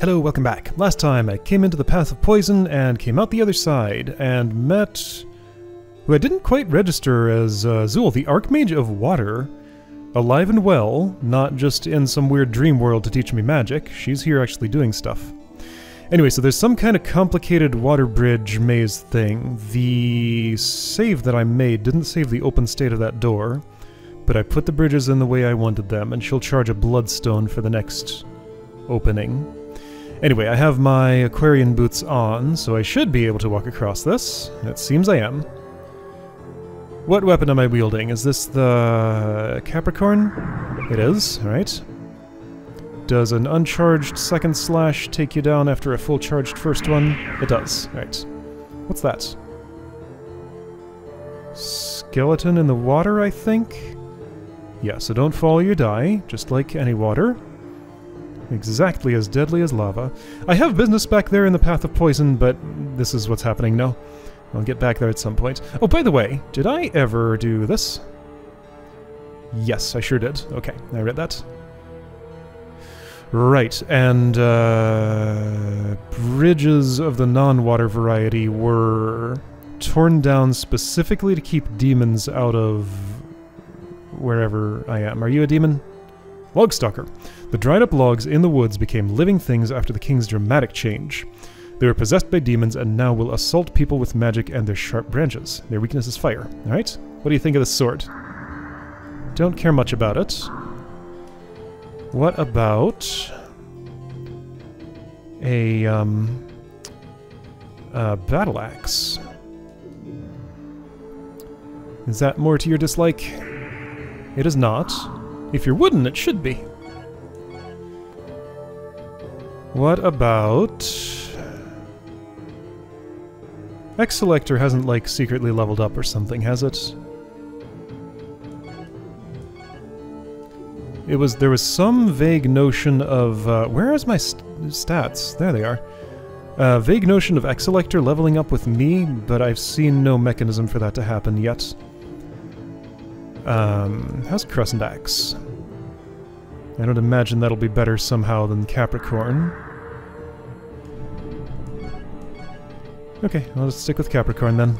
Hello, welcome back. Last time I came into the Path of Poison and came out the other side and met who I didn't quite register as uh, Zool, the Archmage of Water, alive and well, not just in some weird dream world to teach me magic. She's here actually doing stuff. Anyway, so there's some kind of complicated water bridge maze thing. The save that I made didn't save the open state of that door, but I put the bridges in the way I wanted them, and she'll charge a bloodstone for the next opening. Anyway, I have my Aquarian boots on, so I should be able to walk across this. It seems I am. What weapon am I wielding? Is this the Capricorn? It is, alright. Does an uncharged second slash take you down after a full charged first one? It does, right. What's that? Skeleton in the water, I think? Yeah, so don't fall you die, just like any water. Exactly as deadly as lava. I have business back there in the Path of Poison, but this is what's happening now. I'll get back there at some point. Oh, by the way, did I ever do this? Yes, I sure did. Okay, I read that. Right, and uh, bridges of the non-water variety were torn down specifically to keep demons out of wherever I am. Are you a demon? Logstalker. The dried up logs in the woods became living things after the king's dramatic change. They were possessed by demons and now will assault people with magic and their sharp branches. Their weakness is fire. Alright? What do you think of this sword? Don't care much about it. What about a um a battle axe? Is that more to your dislike? It is not. If you're wooden, it should be. What about... X-Selector hasn't, like, secretly leveled up or something, has it? It was... There was some vague notion of... Uh, where is my st stats? There they are. Uh, vague notion of X-Selector leveling up with me, but I've seen no mechanism for that to happen yet. Um, how's Crescent Axe? I don't imagine that'll be better somehow than Capricorn. Okay, I'll just stick with Capricorn then.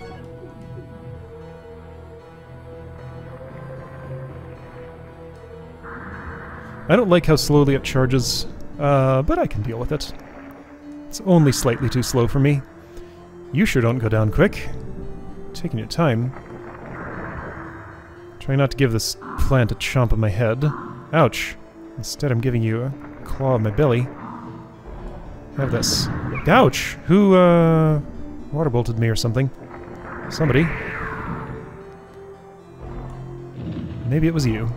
I don't like how slowly it charges, uh, but I can deal with it. It's only slightly too slow for me. You sure don't go down quick. Taking your time. Try not to give this plant a chomp on my head. Ouch. Instead, I'm giving you a claw on my belly. Have this. Ouch! Who, uh... Water bolted me or something. Somebody. Maybe it was you.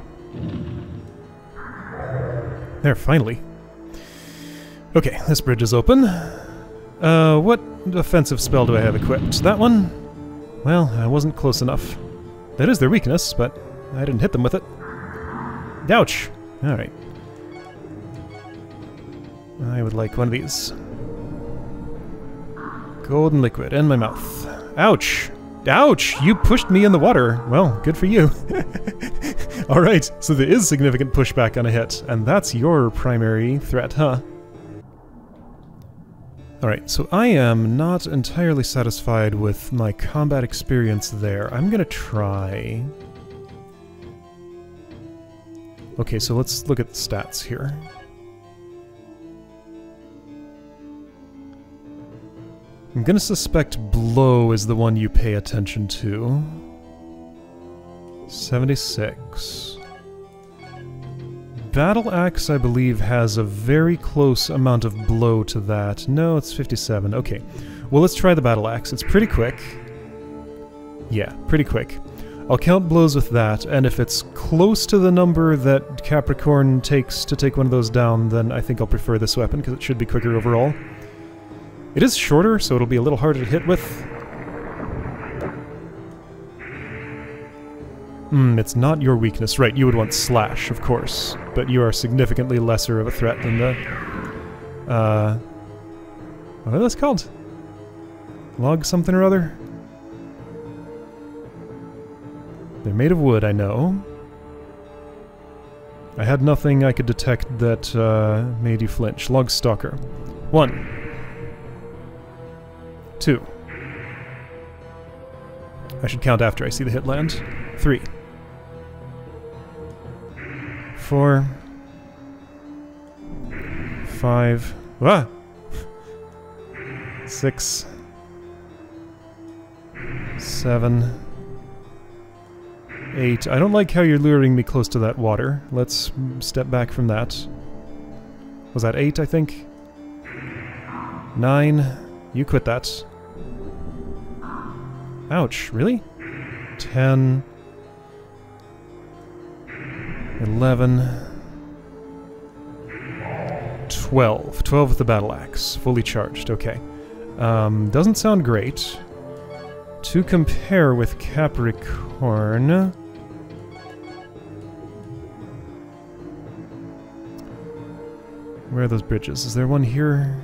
There, finally. Okay, this bridge is open. Uh, what offensive spell do I have equipped? That one? Well, I wasn't close enough. That is their weakness, but I didn't hit them with it. Ouch! Alright. I would like one of these. Golden liquid in my mouth. Ouch! Ouch! You pushed me in the water! Well, good for you. Alright, so there is significant pushback on a hit, and that's your primary threat, huh? Alright, so I am not entirely satisfied with my combat experience there. I'm gonna try... Okay, so let's look at the stats here. I'm gonna suspect Blow is the one you pay attention to. 76. Battle Axe, I believe, has a very close amount of blow to that. No, it's 57. Okay. Well, let's try the Battle Axe. It's pretty quick. Yeah, pretty quick. I'll count blows with that, and if it's close to the number that Capricorn takes to take one of those down, then I think I'll prefer this weapon, because it should be quicker overall. It is shorter, so it'll be a little harder to hit with. Hmm, it's not your weakness. Right, you would want Slash, of course. But you are significantly lesser of a threat than the... Uh... What are those called? Log something or other? They're made of wood, I know. I had nothing I could detect that uh, made you flinch. Log Stalker. One. Two. I should count after I see the hit land. Three. Four. Five. Ah! Six. Seven. Eight. I don't like how you're luring me close to that water. Let's step back from that. Was that eight, I think? Nine. You quit that. Ouch, really? Ten. Eleven. Twelve. Twelve with the battle axe. Fully charged, okay. Um, doesn't sound great. To compare with Capricorn... Where are those bridges? Is there one here?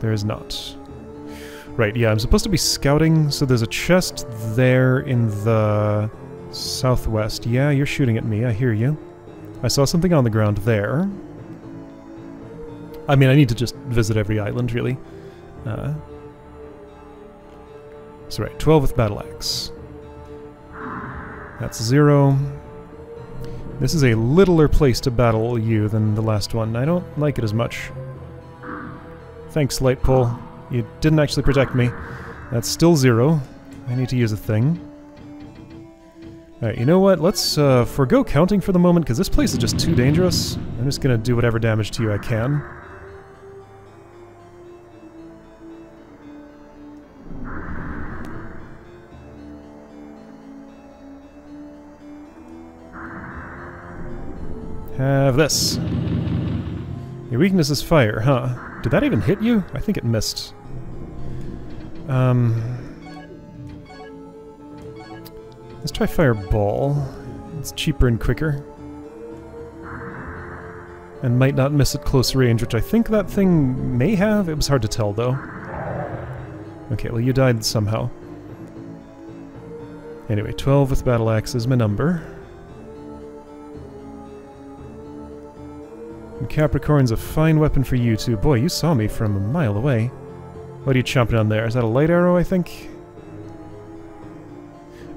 There is not. Right, yeah, I'm supposed to be scouting, so there's a chest there in the southwest. Yeah, you're shooting at me, I hear you. I saw something on the ground there. I mean, I need to just visit every island, really. Uh, so right, 12 with Battle Axe. That's zero. This is a littler place to battle you than the last one. I don't like it as much. Thanks, Light Pole. You didn't actually protect me. That's still zero. I need to use a thing. Alright, you know what? Let's uh, forego counting for the moment, because this place is just too dangerous. I'm just gonna do whatever damage to you I can. Have this. Your weakness is fire, huh? Did that even hit you? I think it missed. Um... Let's try Fireball. It's cheaper and quicker. And might not miss at close range, which I think that thing may have. It was hard to tell, though. Okay, well you died somehow. Anyway, 12 with Battle Axe is my number. And Capricorn's a fine weapon for you too. Boy, you saw me from a mile away. What are you chomping on there? Is that a light arrow, I think?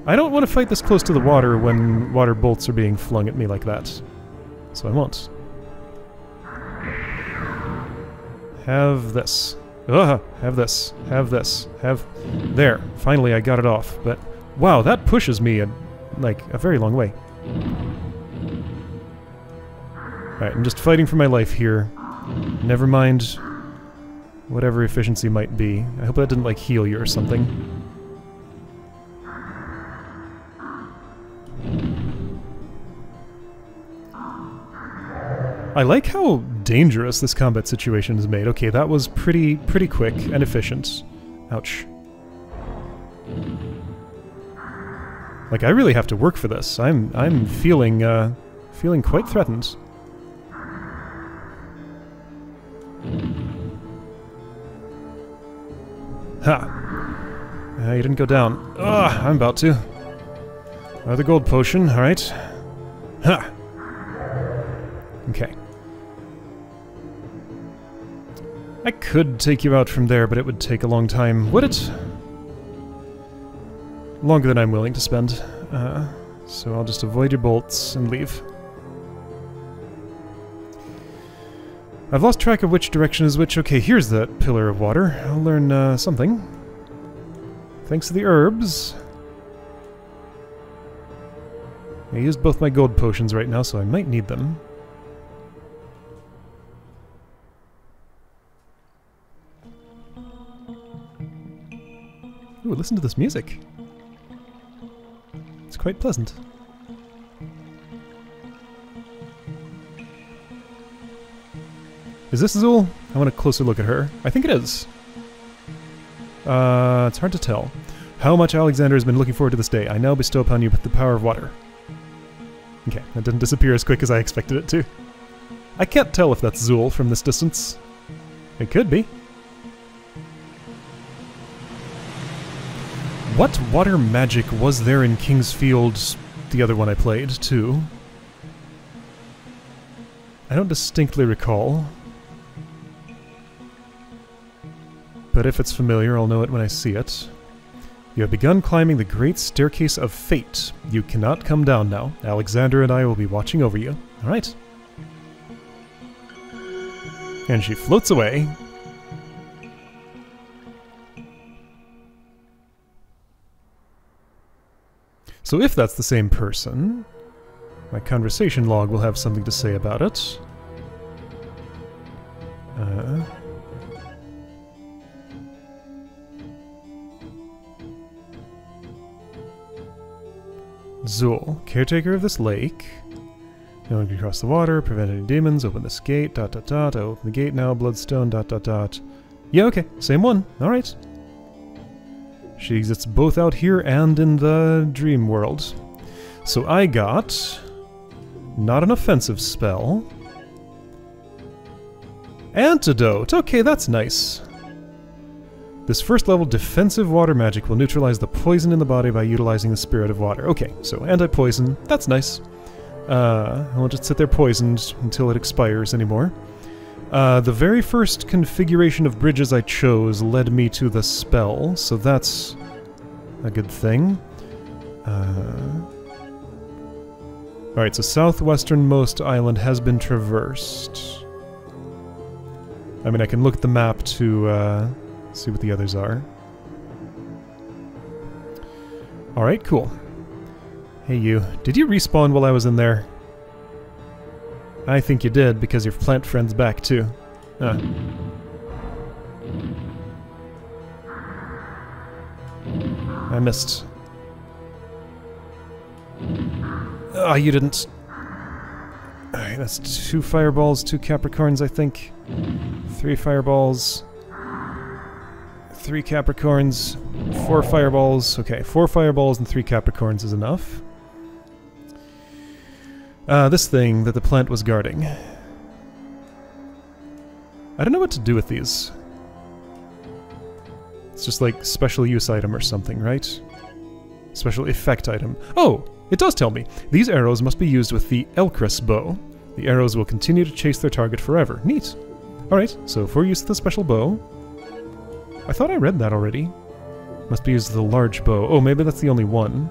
I don't want to fight this close to the water when water bolts are being flung at me like that. So I won't. Have this. Ugh, have this. Have this. Have... There. Finally I got it off. But, wow, that pushes me, a, like, a very long way. Alright, I'm just fighting for my life here. Never mind whatever efficiency might be. I hope that didn't, like, heal you or something. I like how dangerous this combat situation is made. Okay, that was pretty pretty quick and efficient. Ouch. Like I really have to work for this. I'm I'm feeling uh feeling quite threatened. Ha! Uh, you didn't go down. Ugh, I'm about to. Another gold potion, alright. Ha! I could take you out from there, but it would take a long time. Would it? Longer than I'm willing to spend. Uh, so I'll just avoid your bolts and leave. I've lost track of which direction is which. Okay, here's that pillar of water. I'll learn uh, something. Thanks to the herbs. I used both my gold potions right now, so I might need them. Ooh, listen to this music. It's quite pleasant. Is this Xul? I want a closer look at her. I think it is. Uh, it's hard to tell. How much Alexander has been looking forward to this day. I now bestow upon you the power of water. Okay, that didn't disappear as quick as I expected it to. I can't tell if that's Xul from this distance. It could be. What water magic was there in King's Field, the other one I played, too? I don't distinctly recall. but if it's familiar, I'll know it when I see it. You have begun climbing the Great Staircase of Fate. You cannot come down now. Alexander and I will be watching over you. Alright. And she floats away. So if that's the same person, my conversation log will have something to say about it. Uh, Zul, caretaker of this lake. No one can cross the water, prevent any demons, open this gate, dot dot dot. I open the gate now, bloodstone, dot dot dot. Yeah, okay, same one. Alright. She exists both out here and in the dream world. So I got... Not an offensive spell. Antidote! Okay, that's nice. This first level defensive water magic will neutralize the poison in the body by utilizing the spirit of water. Okay, so anti-poison, that's nice. Uh, I won't just sit there poisoned until it expires anymore. Uh, the very first configuration of bridges I chose led me to the spell, so that's a good thing. Uh, Alright, so southwesternmost island has been traversed. I mean, I can look at the map to uh, see what the others are. Alright, cool. Hey you, did you respawn while I was in there? I think you did, because your plant friend's back too. Ah. I missed. Ah, oh, you didn't. Alright, that's two fireballs, two Capricorns, I think. Three fireballs. Three Capricorns, four fireballs. Okay, four fireballs and three Capricorns is enough. Uh, this thing that the plant was guarding. I don't know what to do with these. It's just like special use item or something, right? Special effect item. Oh! It does tell me. These arrows must be used with the Elcris bow. The arrows will continue to chase their target forever. Neat. Alright, so for use of the special bow... I thought I read that already. Must be used with the large bow. Oh, maybe that's the only one.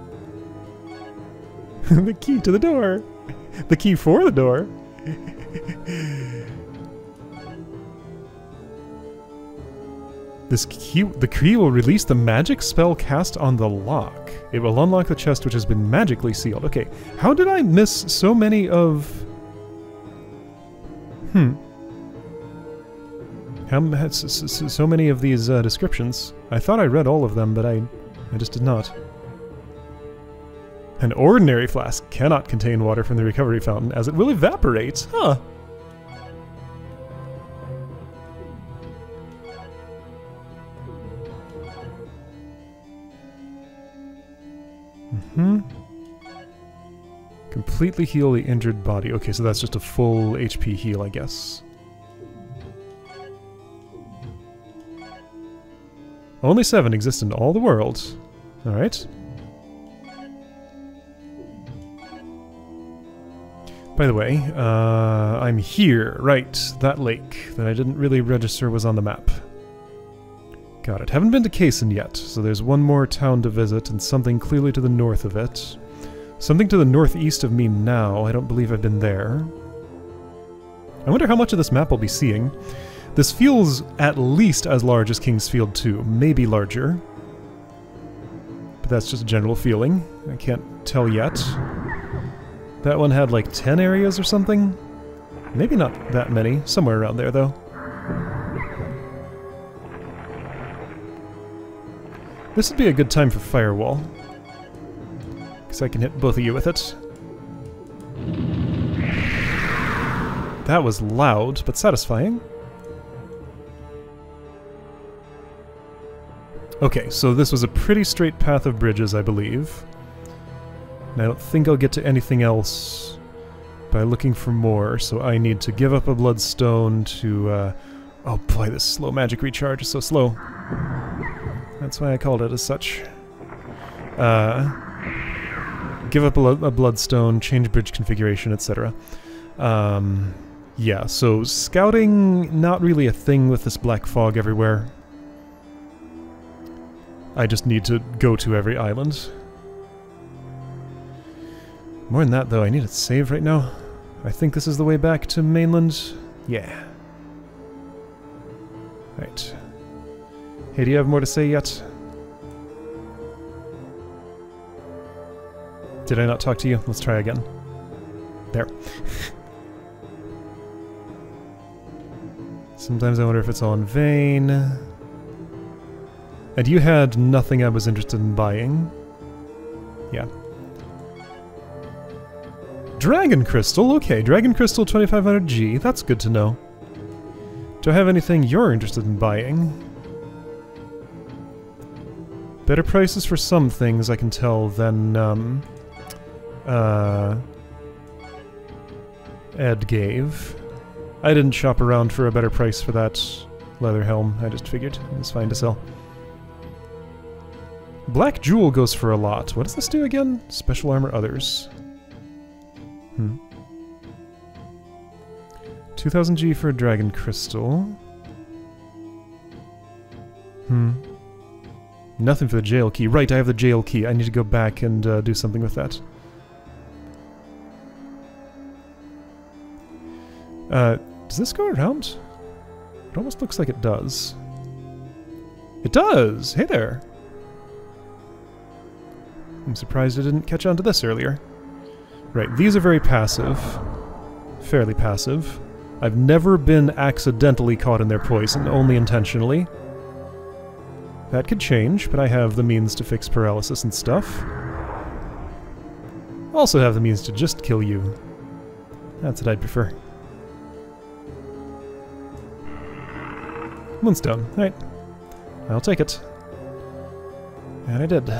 the key to the door! The key for the door. this key, the key will release the magic spell cast on the lock. It will unlock the chest which has been magically sealed. Okay, how did I miss so many of... Hmm. How, so many of these uh, descriptions. I thought I read all of them, but I, I just did not. An ordinary flask cannot contain water from the recovery fountain as it will evaporate. Huh. Mm hmm Completely heal the injured body. Okay, so that's just a full HP heal, I guess. Only seven exist in all the world. Alright. By the way, uh, I'm here, right, that lake that I didn't really register was on the map. Got it. Haven't been to Kaysen yet, so there's one more town to visit and something clearly to the north of it. Something to the northeast of me now, I don't believe I've been there. I wonder how much of this map I'll be seeing. This feels at least as large as King's Field 2, maybe larger. But that's just a general feeling. I can't tell yet. That one had like 10 areas or something? Maybe not that many. Somewhere around there, though. This would be a good time for Firewall. Because I can hit both of you with it. That was loud, but satisfying. Okay, so this was a pretty straight path of bridges, I believe. And I don't think I'll get to anything else by looking for more, so I need to give up a bloodstone to, uh... Oh boy, this slow magic recharge is so slow. That's why I called it as such. Uh... Give up a, a bloodstone, change bridge configuration, etc. Um... Yeah, so scouting, not really a thing with this black fog everywhere. I just need to go to every island. More than that, though, I need to save right now. I think this is the way back to mainland. Yeah. Right. Hey, do you have more to say yet? Did I not talk to you? Let's try again. There. Sometimes I wonder if it's all in vain. And you had nothing I was interested in buying. Yeah. Dragon Crystal, okay, Dragon Crystal 2500G, that's good to know. Do I have anything you're interested in buying? Better prices for some things, I can tell, than, um, uh, Ed gave. I didn't shop around for a better price for that leather helm, I just figured it was fine to sell. Black Jewel goes for a lot. What does this do again? Special Armor Others. Hmm. 2000 G for a Dragon Crystal. Hmm. Nothing for the jail key. Right, I have the jail key. I need to go back and uh, do something with that. Uh, does this go around? It almost looks like it does. It does! Hey there! I'm surprised I didn't catch on to this earlier. Right, these are very passive. Fairly passive. I've never been accidentally caught in their poison, only intentionally. That could change, but I have the means to fix paralysis and stuff. Also have the means to just kill you. That's what I'd prefer. Moonstone. Right. I'll take it. And I did.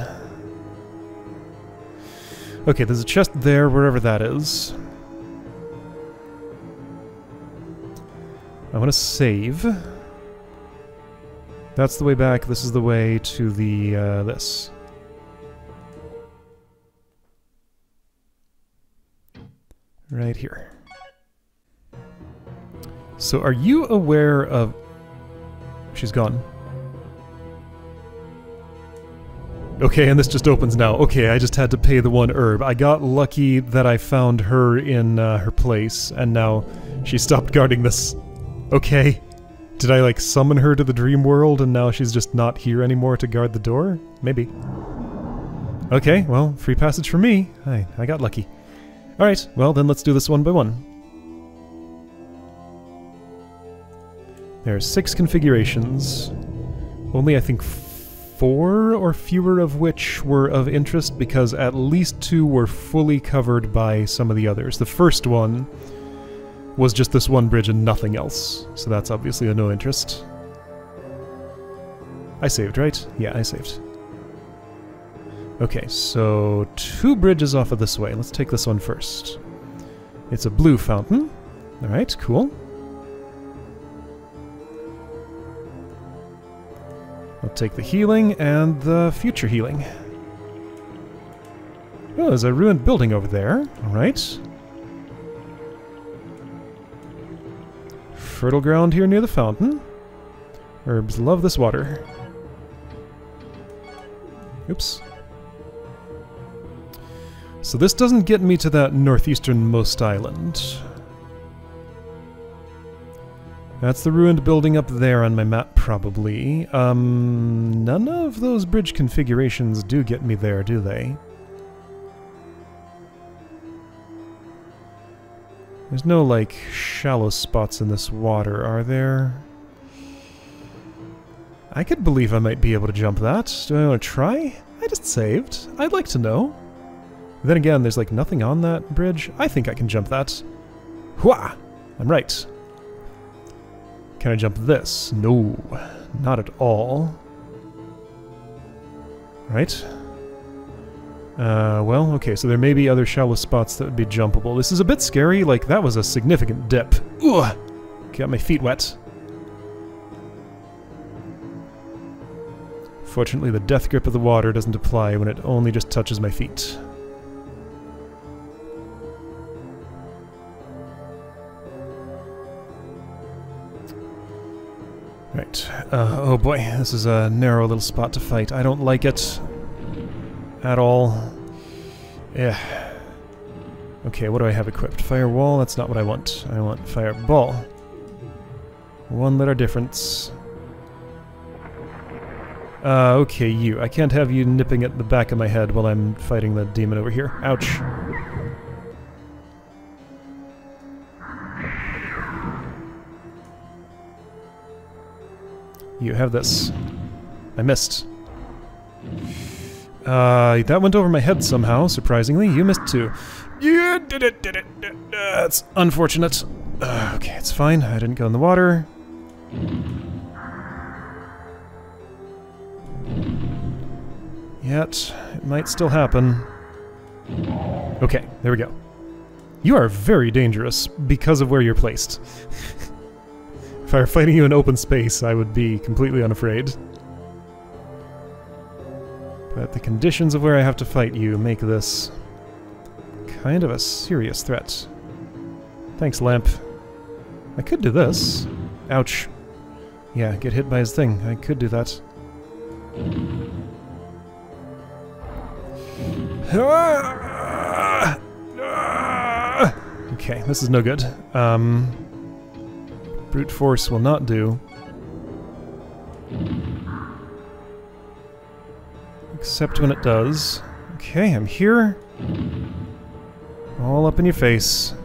Okay, there's a chest there, wherever that is. I want to save. That's the way back. This is the way to the, uh, this. Right here. So are you aware of... She's gone. Okay, and this just opens now. Okay, I just had to pay the one herb. I got lucky that I found her in uh, her place, and now she stopped guarding this. Okay. Did I, like, summon her to the dream world, and now she's just not here anymore to guard the door? Maybe. Okay, well, free passage for me. I, I got lucky. Alright, well, then let's do this one by one. There are six configurations. Only, I think, four or fewer of which were of interest because at least two were fully covered by some of the others. The first one was just this one bridge and nothing else, so that's obviously of no interest. I saved, right? Yeah, I saved. Okay, so two bridges off of this way. Let's take this one first. It's a blue fountain. Alright, cool. I'll take the healing and the future healing. Oh, there's a ruined building over there. Alright. Fertile ground here near the fountain. Herbs love this water. Oops. So this doesn't get me to that northeasternmost island. That's the ruined building up there on my map, probably. Um, none of those bridge configurations do get me there, do they? There's no, like, shallow spots in this water, are there? I could believe I might be able to jump that. Do I want to try? I just saved. I'd like to know. Then again, there's, like, nothing on that bridge. I think I can jump that. Hua! I'm right. Can I jump this? No, not at all. Right? Uh, well, okay, so there may be other shallow spots that would be jumpable. This is a bit scary, like, that was a significant dip. Ugh! Got my feet wet. Fortunately, the death grip of the water doesn't apply when it only just touches my feet. Uh, oh boy, this is a narrow little spot to fight. I don't like it at all. Yeah. Okay, what do I have equipped? Firewall? That's not what I want. I want fireball. One letter difference. Uh, okay, you. I can't have you nipping at the back of my head while I'm fighting the demon over here. Ouch. You have this. I missed. Uh, that went over my head somehow, surprisingly. You missed too. You did it, did it. That's unfortunate. Uh, okay, it's fine. I didn't go in the water. Yet, it might still happen. Okay, there we go. You are very dangerous because of where you're placed. if I were fighting you in open space, I would be completely unafraid. But the conditions of where I have to fight you make this kind of a serious threat. Thanks, Lamp. I could do this. Ouch. Yeah, get hit by his thing. I could do that. Okay, this is no good. Um, brute force will not do. Except when it does. Okay, I'm here. All up in your face.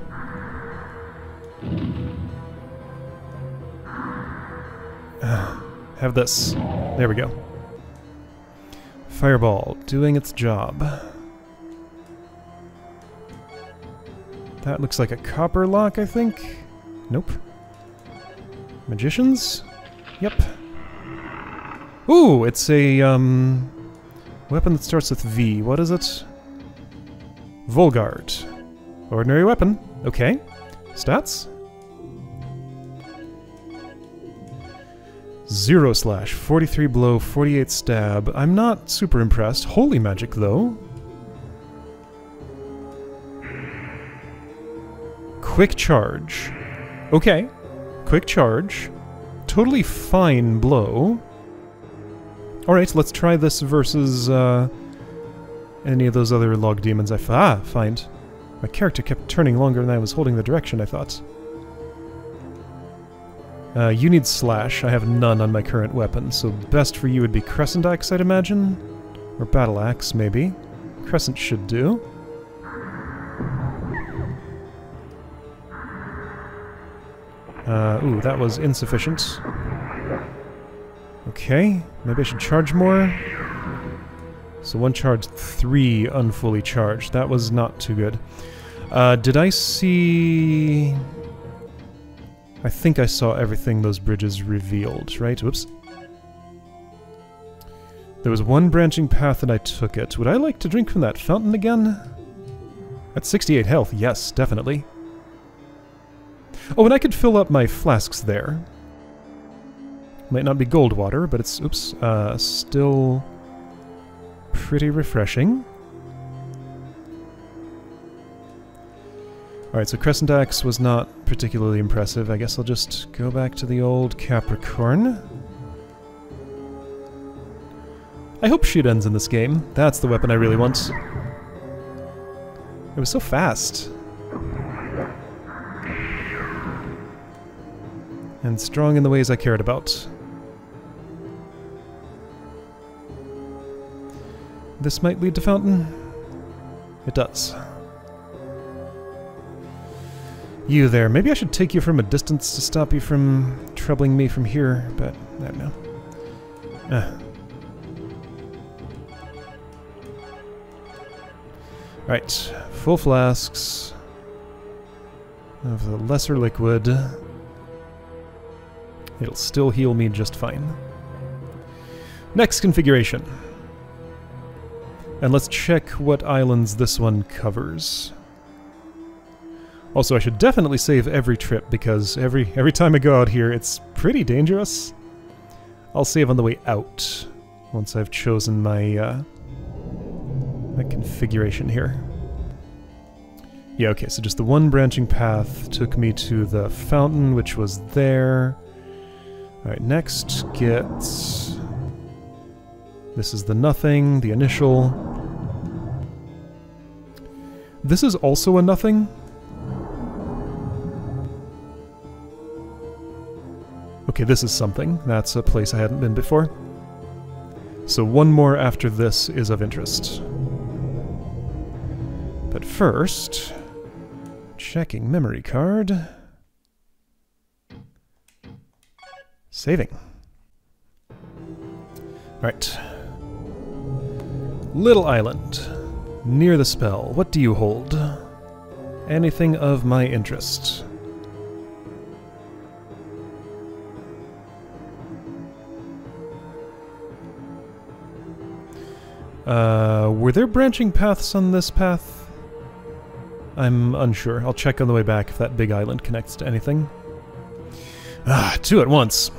Have this. There we go. Fireball, doing its job. That looks like a copper lock, I think? Nope. Magicians? Yep. Ooh, it's a, um... Weapon that starts with V. What is it? Volgard. Ordinary weapon. Okay. Stats? Zero slash, 43 blow, 48 stab. I'm not super impressed. Holy magic, though. Quick charge. Okay. Quick charge. Totally fine blow. Alright, let's try this versus uh, any of those other log demons I ah, find. My character kept turning longer than I was holding the direction, I thought. Uh, you need Slash. I have none on my current weapon, so best for you would be Crescent Axe, I'd imagine? Or Battle Axe, maybe. Crescent should do. Uh, ooh, that was insufficient. Okay, maybe I should charge more. So one charge, three unfully charged. That was not too good. Uh, did I see... I think I saw everything those bridges revealed, right? Whoops. There was one branching path and I took it. Would I like to drink from that fountain again? At 68 health, yes, definitely. Oh, and I could fill up my flasks there. Might not be gold water, but it's, oops, uh, still pretty refreshing. Alright, so Crescent Axe was not particularly impressive. I guess I'll just go back to the old Capricorn. I hope Shiden's in this game. That's the weapon I really want. It was so fast. And strong in the ways I cared about. This might lead to Fountain? It does. You there. Maybe I should take you from a distance to stop you from troubling me from here, but I don't know. Uh. Right, full flasks of the lesser liquid. It'll still heal me just fine. Next configuration. And let's check what islands this one covers. Also, I should definitely save every trip because every every time I go out here, it's pretty dangerous. I'll save on the way out once I've chosen my uh, my configuration here. Yeah, okay, so just the one branching path took me to the fountain, which was there. Alright, next gets... This is the nothing, the initial. This is also a nothing. Okay, this is something. That's a place I hadn't been before. So one more after this is of interest. But first, checking memory card. Saving. Right. Little island. Near the spell. What do you hold? Anything of my interest. Uh, were there branching paths on this path? I'm unsure. I'll check on the way back if that big island connects to anything. Ah, two at once.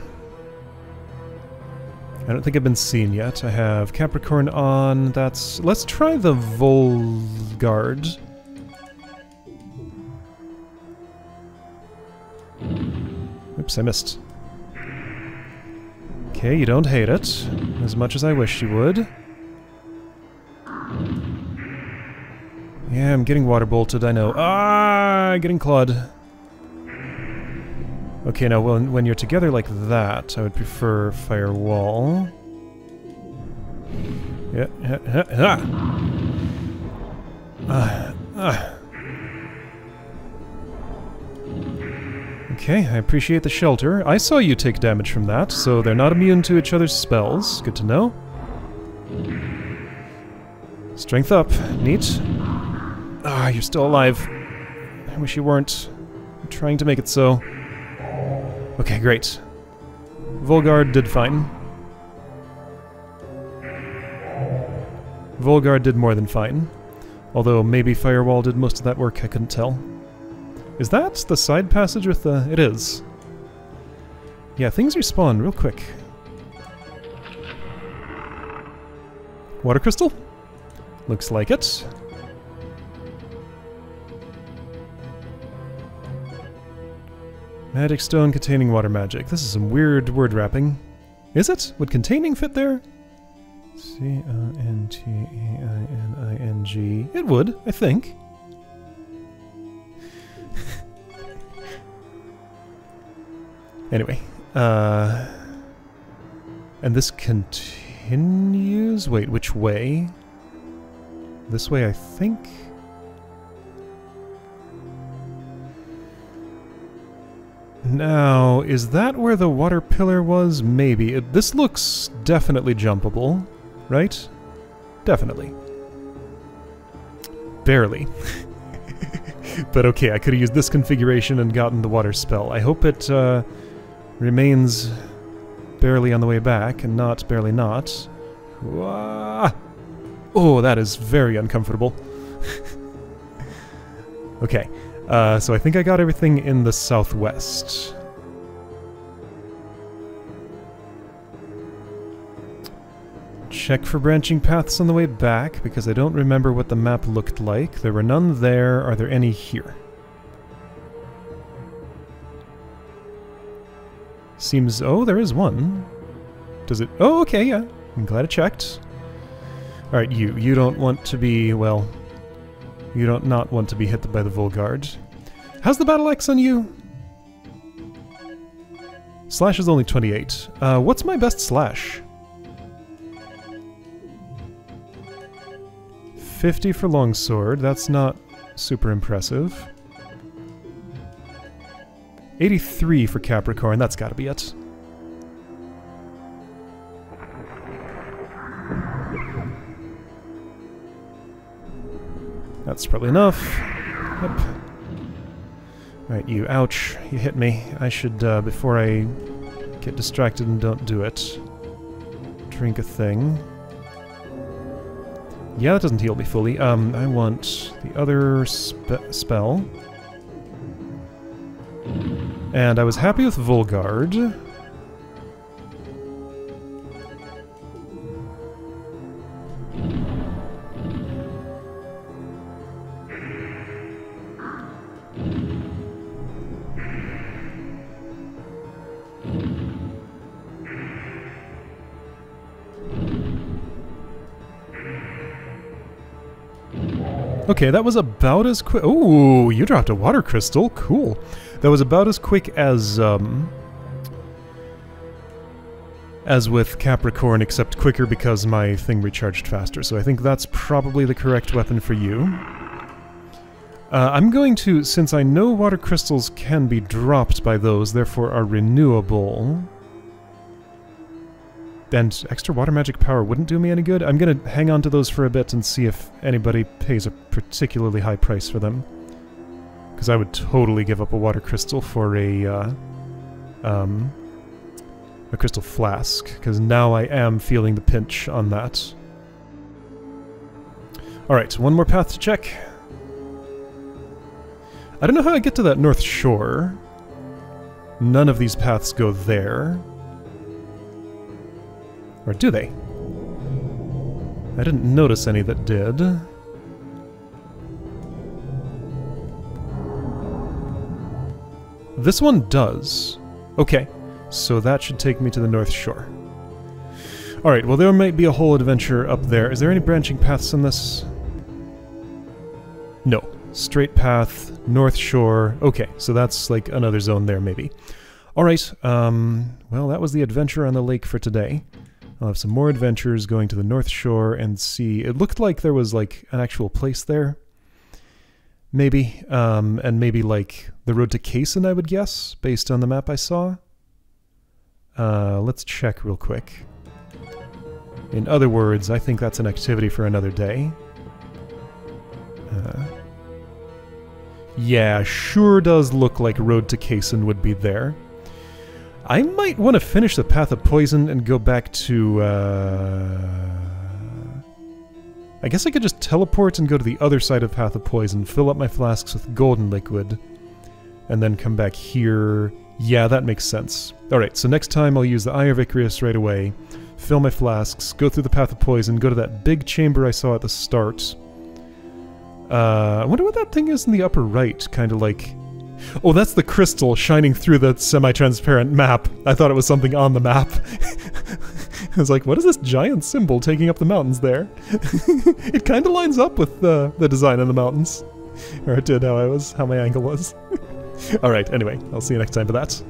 I don't think I've been seen yet. I have Capricorn on. That's... Let's try the Volgard. Oops, I missed. Okay, you don't hate it. As much as I wish you would. Yeah, I'm getting water bolted, I know. Ah, getting clawed. Okay, now when, when you're together like that, I would prefer firewall. Yeah, ah. Uh. Okay, I appreciate the shelter. I saw you take damage from that, so they're not immune to each other's spells. Good to know. Strength up. Neat. Ah, you're still alive. I wish you weren't. I'm trying to make it so. Okay, great. Volgard did fine. Volgard did more than fine. Although maybe Firewall did most of that work, I couldn't tell. Is that the side passage with the... It is. Yeah, things respawn real quick. Water crystal? Looks like it. Magic stone containing water magic. This is some weird word wrapping. Is it? Would containing fit there? C-O-N-T-A-I-N-I-N-G. It would, I think. anyway, uh... And this continues? Wait, which way? This way, I think? Now, is that where the water pillar was? Maybe. It, this looks definitely jumpable, right? Definitely. Barely. but okay, I could have used this configuration and gotten the water spell. I hope it uh, remains barely on the way back and not barely not. Oh, that is very uncomfortable. okay. Uh, so I think I got everything in the southwest. Check for branching paths on the way back, because I don't remember what the map looked like. There were none there. Are there any here? Seems... Oh, there is one. Does it... Oh, okay, yeah. I'm glad I checked. Alright, you. You don't want to be, well, you don't not want to be hit by the Volgard. How's the battle axe on you? Slash is only 28. Uh, what's my best slash? 50 for longsword, that's not super impressive. 83 for Capricorn, that's gotta be it. That's probably enough. Yep. Right, you. Ouch. You hit me. I should, uh, before I get distracted and don't do it, drink a thing. Yeah, that doesn't heal me fully. Um, I want the other spe spell. And I was happy with Volgard. Okay, that was about as quick. Oh, you dropped a water crystal. Cool. That was about as quick as um, as with Capricorn, except quicker because my thing recharged faster. So I think that's probably the correct weapon for you. Uh, I'm going to, since I know water crystals can be dropped by those, therefore are renewable, and extra water magic power wouldn't do me any good, I'm to hang on to those for a bit and see if anybody pays a particularly high price for them. Because I would totally give up a water crystal for a, uh, um, a crystal flask, because now I am feeling the pinch on that. Alright, one more path to check. I don't know how I get to that north shore. None of these paths go there. Or do they? I didn't notice any that did. This one does. Okay, so that should take me to the North Shore. Alright, well there might be a whole adventure up there. Is there any branching paths in this? No. Straight path, North Shore. Okay, so that's like another zone there, maybe. Alright, um, well, that was the adventure on the lake for today. I'll have some more adventures going to the North Shore and see... It looked like there was, like, an actual place there. Maybe. Um, and maybe, like, the road to Kaysen, I would guess, based on the map I saw. Uh, let's check real quick. In other words, I think that's an activity for another day. Uh, yeah, sure does look like Road to Kaysen would be there. I might want to finish the Path of Poison and go back to, uh... I guess I could just teleport and go to the other side of Path of Poison, fill up my flasks with golden liquid, and then come back here. Yeah, that makes sense. Alright, so next time I'll use the Eye of Icarus right away, fill my flasks, go through the Path of Poison, go to that big chamber I saw at the start, uh, I wonder what that thing is in the upper right, kind of like... Oh, that's the crystal shining through the semi-transparent map. I thought it was something on the map. I was like, what is this giant symbol taking up the mountains there? it kind of lines up with the, the design of the mountains. Or it did how I was, how my angle was. Alright, anyway, I'll see you next time for that.